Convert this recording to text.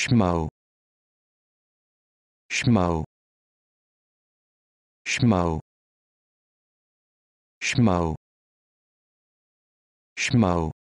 schmo. Schmo. Schmo. Schmo. Schmo.